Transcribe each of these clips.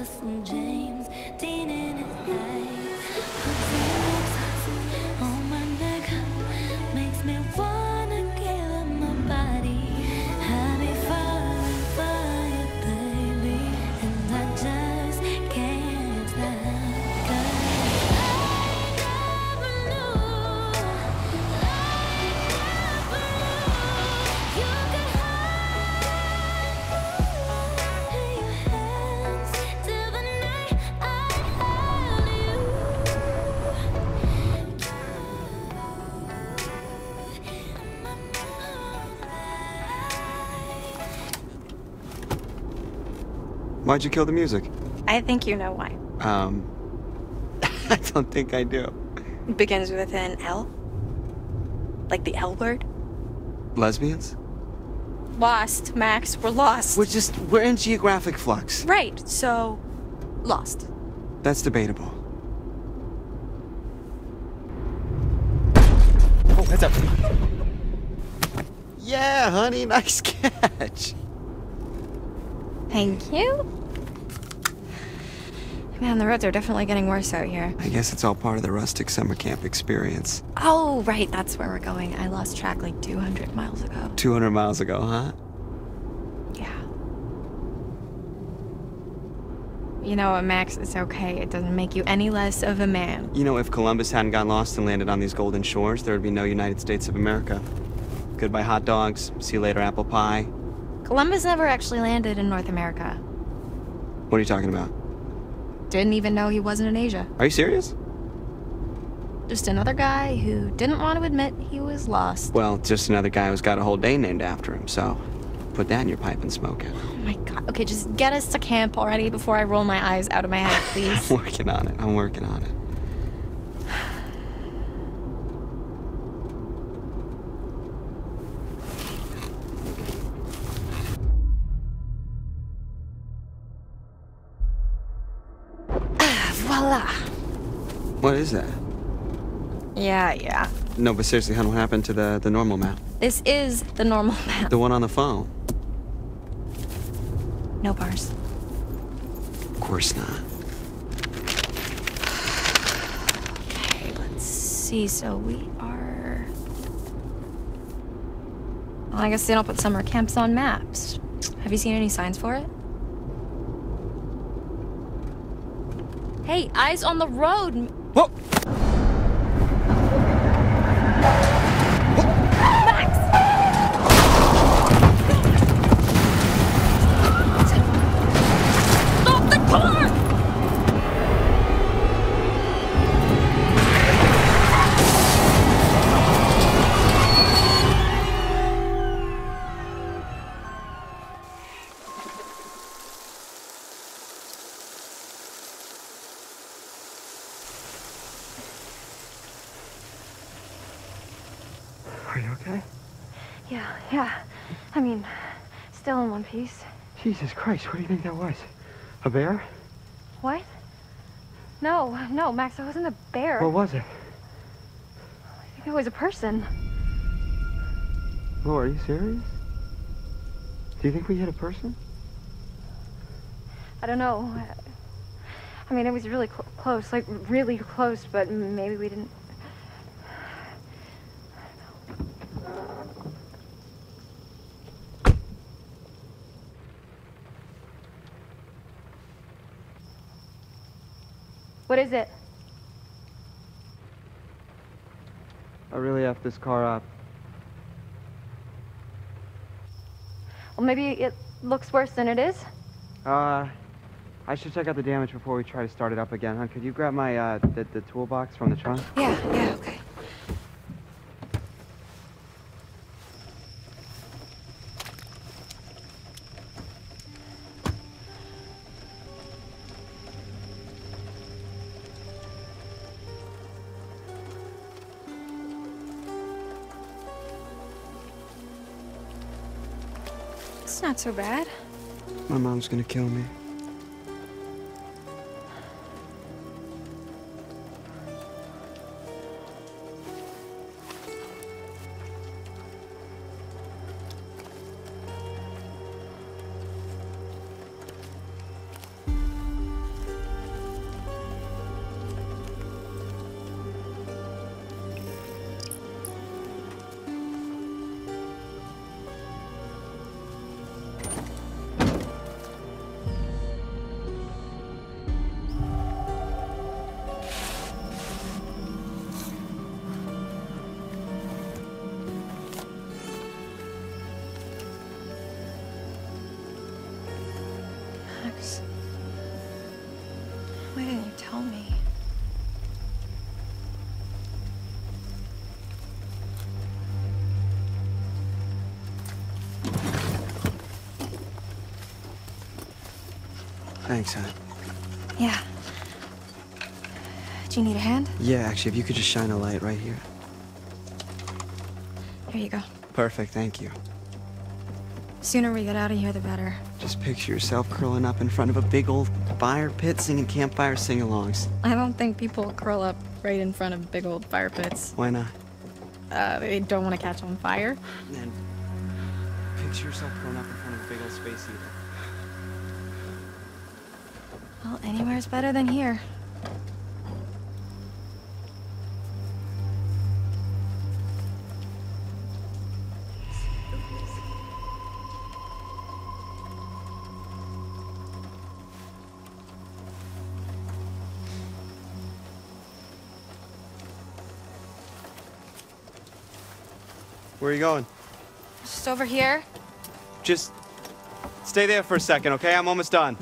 Elvis with some Why'd you kill the music? I think you know why. Um, I don't think I do. Begins with an L. Like the L word. Lesbians? Lost, Max. We're lost. We're just, we're in geographic flux. Right, so lost. That's debatable. Oh, heads up. Yeah, honey, nice catch. Thank you. Man, the roads are definitely getting worse out here. I guess it's all part of the rustic summer camp experience. Oh, right, that's where we're going. I lost track like 200 miles ago. 200 miles ago, huh? Yeah. You know what, Max? It's okay. It doesn't make you any less of a man. You know, if Columbus hadn't got lost and landed on these golden shores, there would be no United States of America. Goodbye, hot dogs. See you later, apple pie. Columbus never actually landed in North America. What are you talking about? Didn't even know he wasn't in Asia. Are you serious? Just another guy who didn't want to admit he was lost. Well, just another guy who's got a whole day named after him, so put that in your pipe and smoke it. Oh my god. Okay, just get us to camp already before I roll my eyes out of my head, please. I'm working on it. I'm working on it. What is that? Yeah, yeah. No, but seriously, hon, what happened to the, the normal map? This is the normal map. The one on the phone? No bars. Of course not. Okay, let's see. So we are. Well, I guess they don't put summer camps on maps. Have you seen any signs for it? Hey, eyes on the road. Whoa! Okay? Yeah, yeah. I mean, still in one piece. Jesus Christ, what do you think that was? A bear? What? No, no, Max, it wasn't a bear. What was it? I think it was a person. Laura, are you serious? Do you think we hit a person? I don't know. I mean, it was really cl- close, like really close, but maybe we didn't. What is it? I really effed this car up. Well, maybe it looks worse than it is. Uh, I should check out the damage before we try to start it up again, huh? Could you grab my, uh, the, the toolbox from the trunk? Yeah, yeah, okay. It's not so bad. My mom's gonna kill me. Thanks, hon. Yeah. Do you need a hand? Yeah, actually, if you could just shine a light right here. Here you go. Perfect, thank you. Sooner we get out of here, the better. Just picture yourself curling up in front of a big old fire pit singing campfire sing-alongs. I don't think people curl up right in front of big old fire pits. Why not? Uh, they don't want to catch on fire. And picture yourself curling up in front of a big old space heater. Well, anywhere's better than here. Where are you going? Just over here. Just stay there for a second, okay? I'm almost done.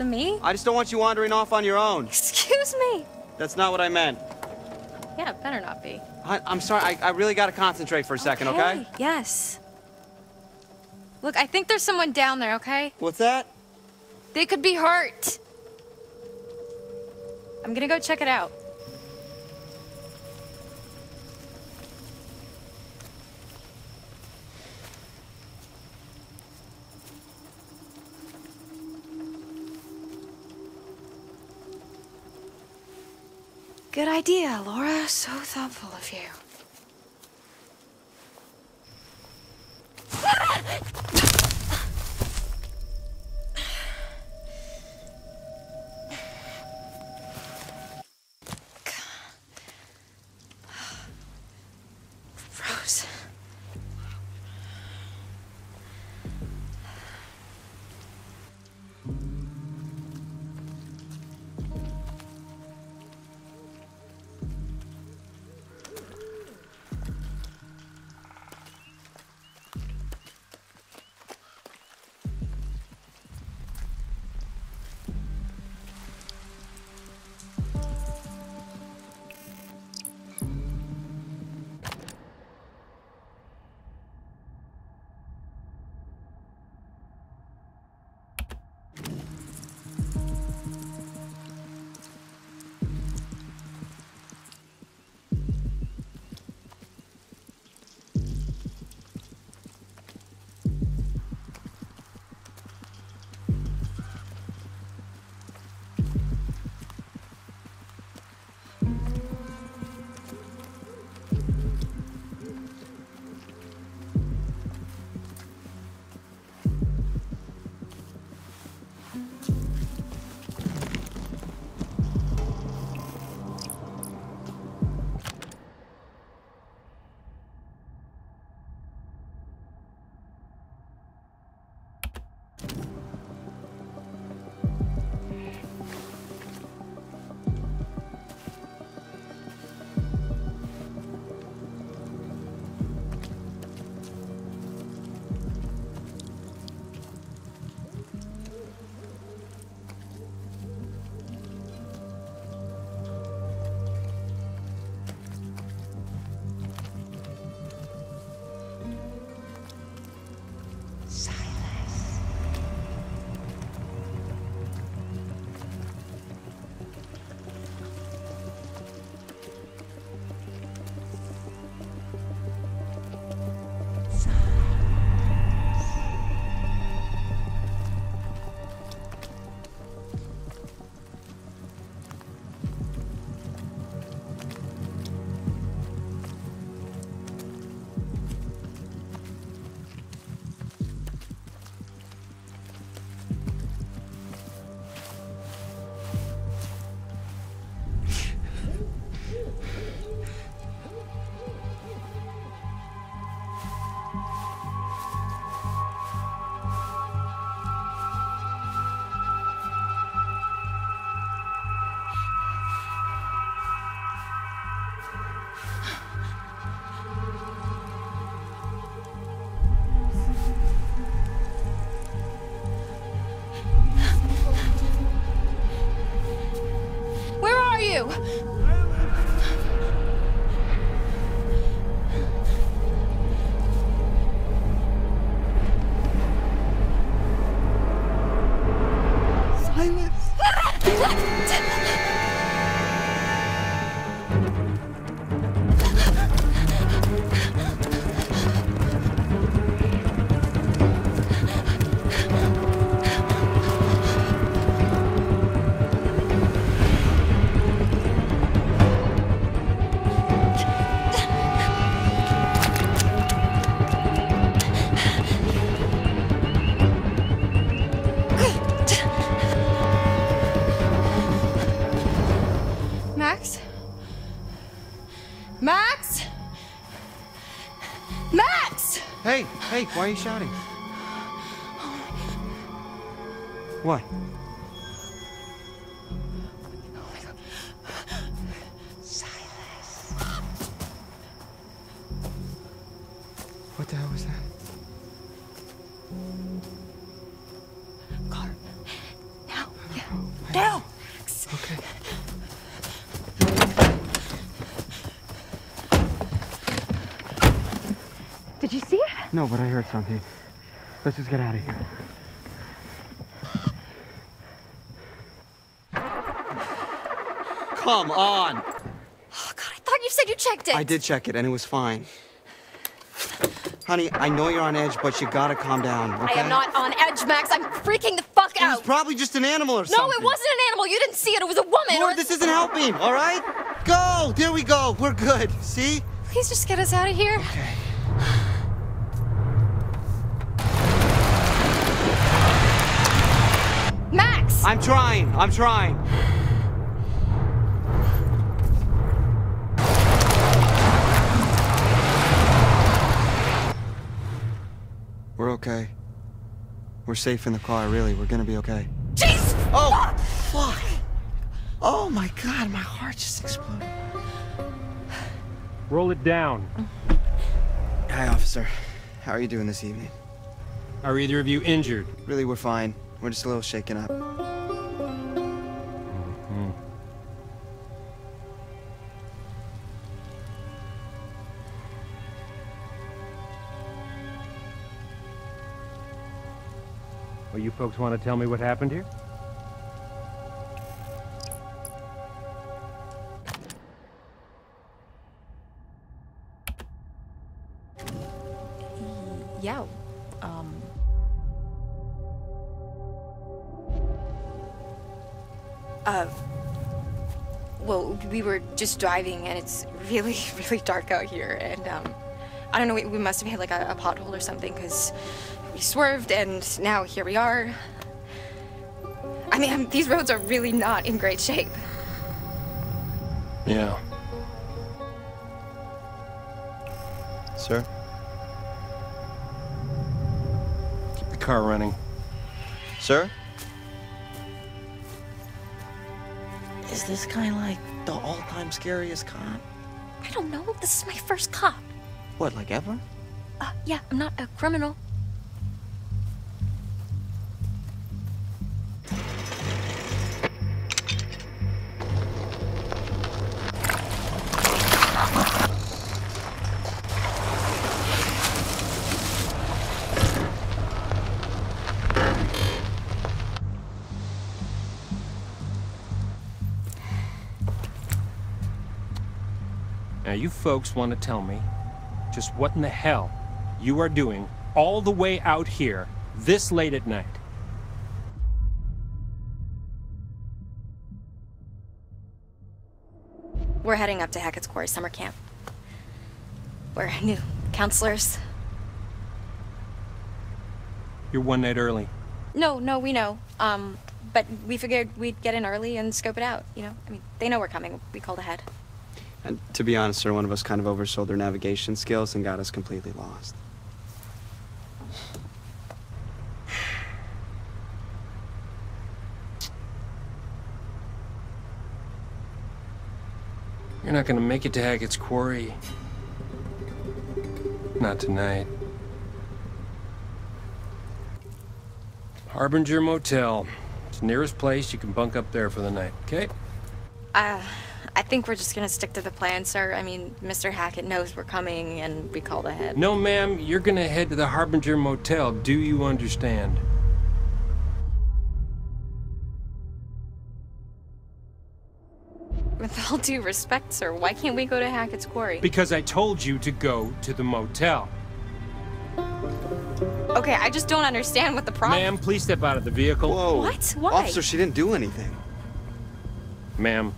Of me. I just don't want you wandering off on your own. Excuse me. That's not what I meant. Yeah, it better not be. I, I'm sorry, I, I really gotta concentrate for a second, okay? Yes. Look, I think there's someone down there, okay? What's that? They could be hurt. I'm gonna go check it out. Good idea, Laura. So thoughtful of you. Why are you shouting? What? No, but I heard something. Let's just get out of here. Come on! Oh, God, I thought you said you checked it. I did check it and it was fine. Honey, I know you're on edge, but you gotta calm down, I am not on edge, Max. I'm freaking the fuck out. It was probably just an animal or something. no, it wasn't an animal. You didn't see it. It was a woman. Lord, or... this isn't helping, all right? Go! There we go. We're good. See? Please just get us out of here. Okay. Max! I'm trying. I'm trying. We're okay. We're safe in the car, really. We're gonna be okay. Jeez! Oh, ah! fuck! Oh my god, my heart just exploded. Roll it down. Hi, officer. How are you doing this evening? Are either of you injured? Really, we're fine. We're just a little shaken up. You folks want to tell me what happened here? Yeah. Um. Uh. Well, we were just driving, and it's really, really dark out here, and um, I don't know. We, we must have hit like a, a pothole or something, cause we swerved, and now here we are. I mean, these roads are really not in great shape. Yeah. Sir? Keep the car running. Sir? Is this guy like the all-time scariest cop? I don't know. This is my first cop. What, like ever? Uh, yeah, I'm not a criminal. Now, you folks want to tell me just what in the hell you are doing all the way out here this late at night? We're heading up to Hackett's Quarry summer camp. We're new counselors. You're one night early. No, no, we know. Um, but we figured we'd get in early and scope it out. You know, I mean, they know we're coming. We called ahead. And to be honest, sir, one of us kind of oversold their navigation skills and got us completely lost. You're not gonna make it to Hackett's Quarry. Not tonight. Harbinger Motel. It's the nearest place. You can bunk up there for the night, okay? Uh, I think we're just gonna stick to the plan, sir. I mean, Mr. Hackett knows we're coming and we called ahead. No, ma'am, you're gonna head to the Harbinger Motel. Do you understand? With all due respect, sir, why can't we go to Hackett's Quarry? Because I told you to go to the motel. okay, I just don't understand what the problem. Ma'am, please step out of the vehicle. Whoa. What? Why? Officer, she didn't do anything. Ma'am,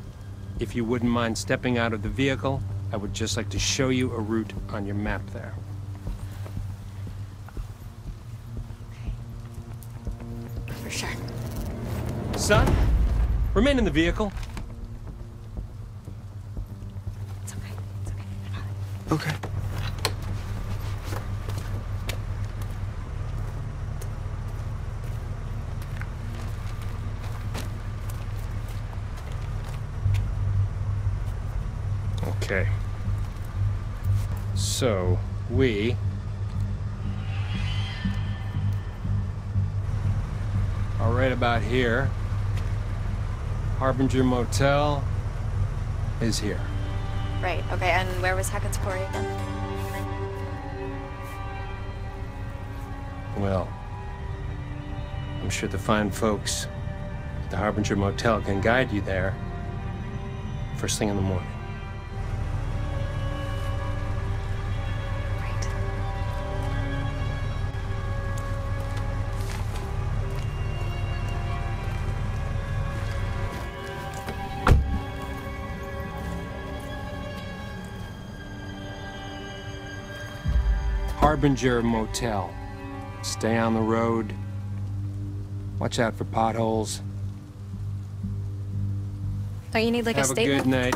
if you wouldn't mind stepping out of the vehicle, I would just like to show you a route on your map there. For sure. Son, remain in the vehicle. It's okay. It's okay. Okay. Okay. So, we are right about here. Harbinger Motel is here. Right, okay, and where was Hackett's Quarry again? Well, I'm sure the fine folks at the Harbinger Motel can guide you there first thing in the morning. Harbinger Motel. Stay on the road. Watch out for potholes. Don't you need like Have a a statement? good night.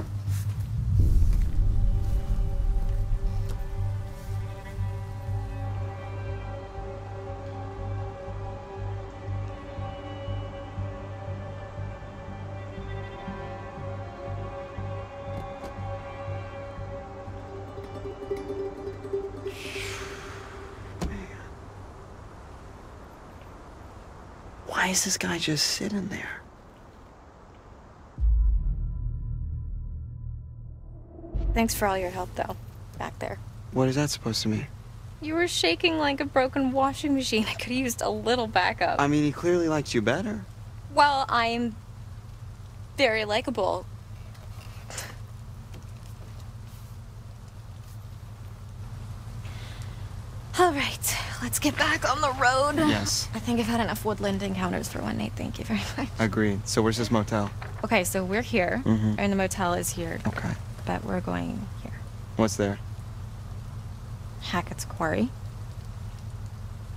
Why is this guy just sitting there? Thanks for all your help, though, back there. What is that supposed to mean? You were shaking like a broken washing machine. I could have used a little backup. I mean, he clearly liked you better. well, I'm very likable. All right, let's get back on the road. Yes. I think I've had enough woodland encounters for one night. Thank you very much. Agreed. So where's this motel? Okay, so we're here, mm -hmm. and the motel is here, Okay. but we're going here. What's there? Hackett's Quarry.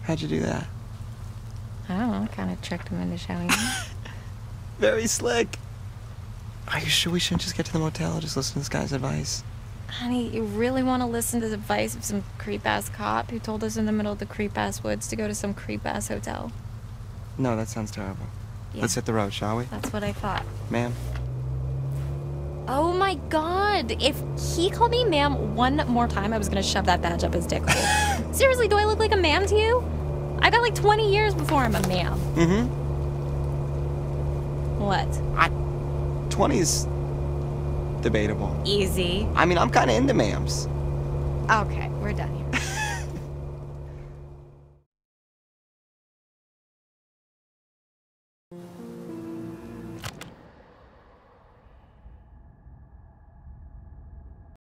How'd you do that? I don't know, kind of tricked him into showing me. Very slick. Are you sure we shouldn't just get to the motel and just listen to this guy's advice? Honey, you really want to listen to the advice of some creep ass cop who told us in the middle of the creep ass woods to go to some creep ass hotel? No, that sounds terrible. Yeah. Let's hit the road, shall we? That's what I thought. Ma'am? Oh my god! If he called me ma'am one more time, I was gonna shove that badge up his dick hole. Seriously, do I look like a ma'am to you? I got like 20 years before I'm a ma'am. Mm-hmm. What? 20's debatable. Easy. I mean, I'm kind of into ma'ams. Okay, we're done